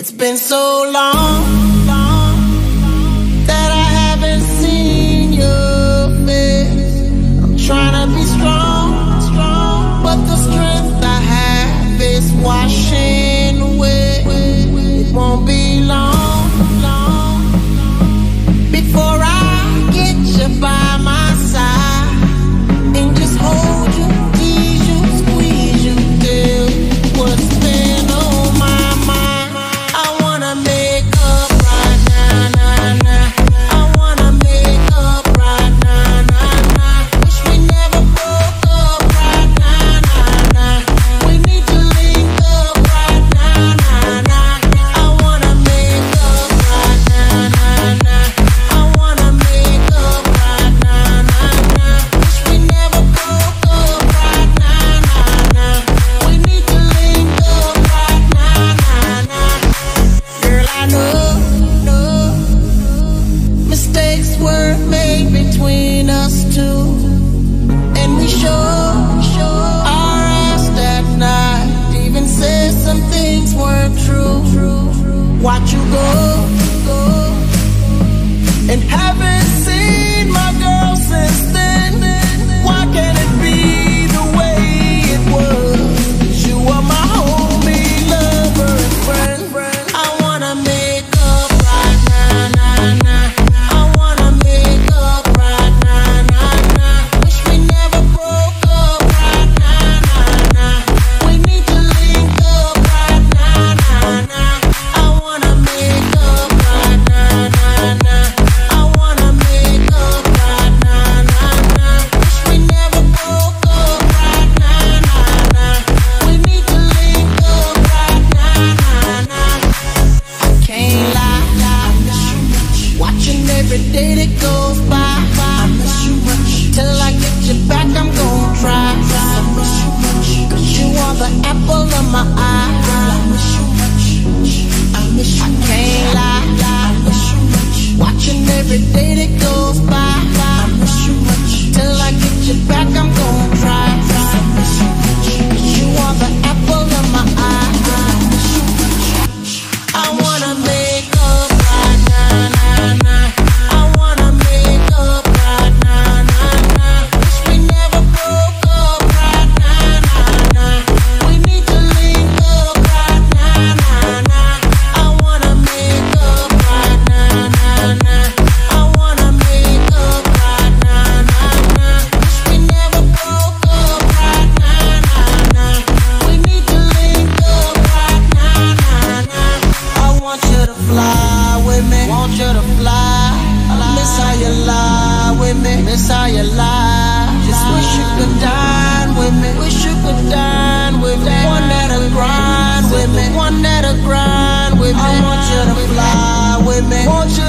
It's been so long. you go? And haven't seen. every day that goes by. women.